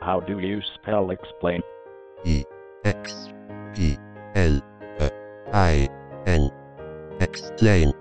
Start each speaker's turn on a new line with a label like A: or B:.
A: How do you spell explain?
B: E X P L -E I N Explain.